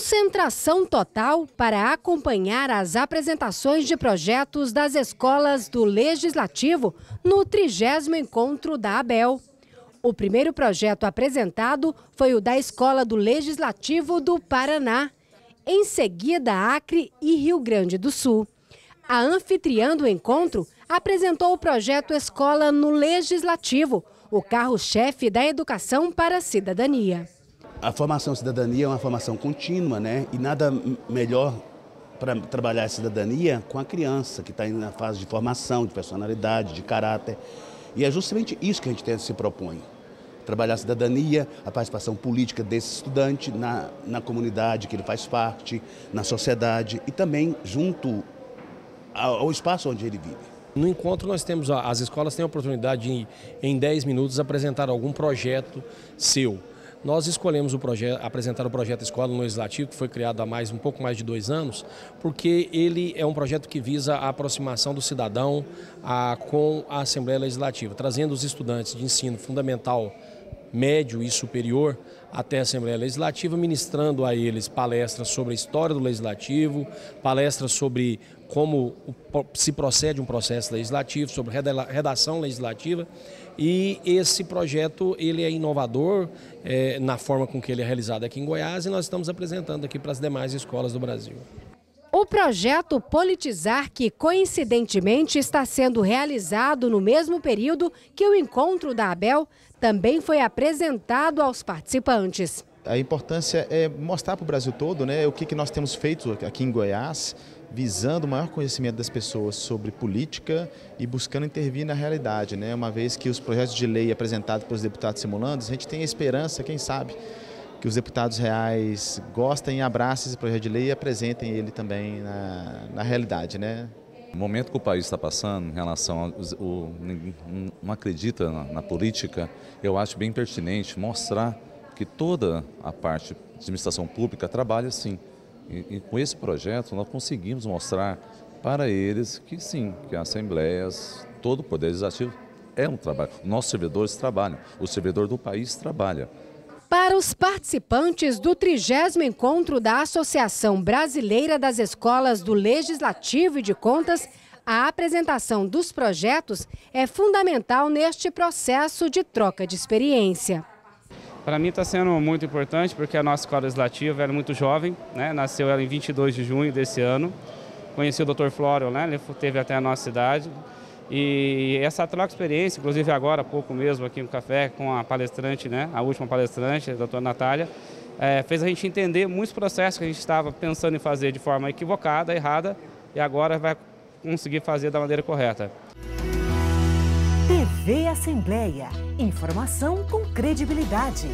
concentração total para acompanhar as apresentações de projetos das escolas do Legislativo no 30 encontro da ABEL. O primeiro projeto apresentado foi o da Escola do Legislativo do Paraná. Em seguida, Acre e Rio Grande do Sul. A anfitriã do encontro apresentou o projeto Escola no Legislativo, o carro-chefe da educação para a cidadania. A formação cidadania é uma formação contínua, né? E nada melhor para trabalhar a cidadania com a criança, que está na fase de formação, de personalidade, de caráter. E é justamente isso que a gente se propõe. Trabalhar a cidadania, a participação política desse estudante na, na comunidade que ele faz parte, na sociedade e também junto ao espaço onde ele vive. No encontro nós temos, as escolas têm a oportunidade de, em 10 minutos, apresentar algum projeto seu. Nós escolhemos o projeto, apresentar o projeto Escola no Legislativo, que foi criado há mais, um pouco mais de dois anos, porque ele é um projeto que visa a aproximação do cidadão a, com a Assembleia Legislativa, trazendo os estudantes de ensino fundamental médio e superior até a Assembleia Legislativa, ministrando a eles palestras sobre a história do Legislativo, palestras sobre como se procede um processo legislativo, sobre redação legislativa. E esse projeto ele é inovador é, na forma com que ele é realizado aqui em Goiás e nós estamos apresentando aqui para as demais escolas do Brasil. O projeto Politizar, que coincidentemente está sendo realizado no mesmo período que o encontro da Abel, também foi apresentado aos participantes. A importância é mostrar para o Brasil todo né, o que, que nós temos feito aqui em Goiás, visando o maior conhecimento das pessoas sobre política e buscando intervir na realidade. Né? Uma vez que os projetos de lei apresentados pelos deputados simulandos, a gente tem a esperança, quem sabe, que os deputados reais gostem e abracem esse projeto de lei e apresentem ele também na, na realidade. Né? O momento que o país está passando em relação ao não acredita na, na, política, eu acho bem pertinente mostrar que toda a parte de administração pública trabalha assim. E, e com esse projeto nós conseguimos mostrar para eles que sim, que as assembleias, todo o poder legislativo é um trabalho. Nossos servidores trabalham, o servidor do país trabalha. Para os participantes do 30 encontro da Associação Brasileira das Escolas do Legislativo e de Contas, a apresentação dos projetos é fundamental neste processo de troca de experiência. Para mim está sendo muito importante porque a nossa escola legislativa era muito jovem, né? nasceu ela em 22 de junho desse ano. Conheci o Dr. Flório, né? ele teve até a nossa cidade. E essa troca de experiência, inclusive agora há pouco mesmo aqui no café com a palestrante, né, a última palestrante, a doutora Natália, é, fez a gente entender muitos processos que a gente estava pensando em fazer de forma equivocada, errada, e agora vai conseguir fazer da maneira correta. TV Assembleia. Informação com credibilidade.